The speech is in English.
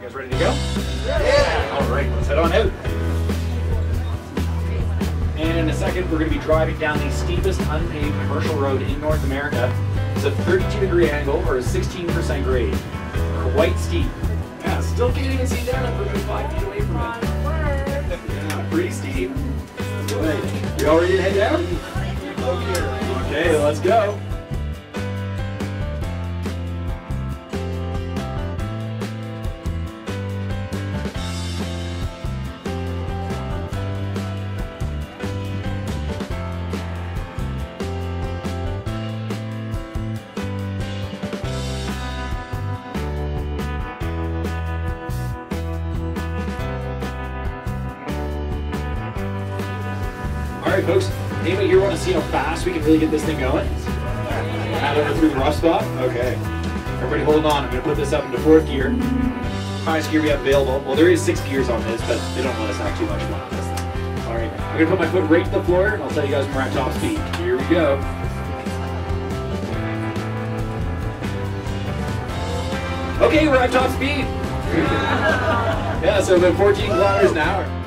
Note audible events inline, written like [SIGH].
You guys ready to go? Yeah. All right, let's head on out. And in a second, we're going to be driving down the steepest unpaved commercial road in North America. It's a 32 degree angle or a 16% grade. Quite steep. Yeah, still can't even see down if we're five feet away from it. Yeah, pretty steep. Right. You all ready to head down? Okay, let's go. All right, folks. Anybody here want to see how fast we can really get this thing going? Head over through the rough spot? Okay. Everybody hold on. I'm going to put this up into fourth gear. Highest gear we have available. Well, there is six gears on this, but they don't let us have too much fun on this thing. All right. I'm going to put my foot right to the floor, and I'll tell you guys when we're at top speed. Here we go. Okay, we're at top speed. [LAUGHS] yeah, so about 14 kilometers an hour.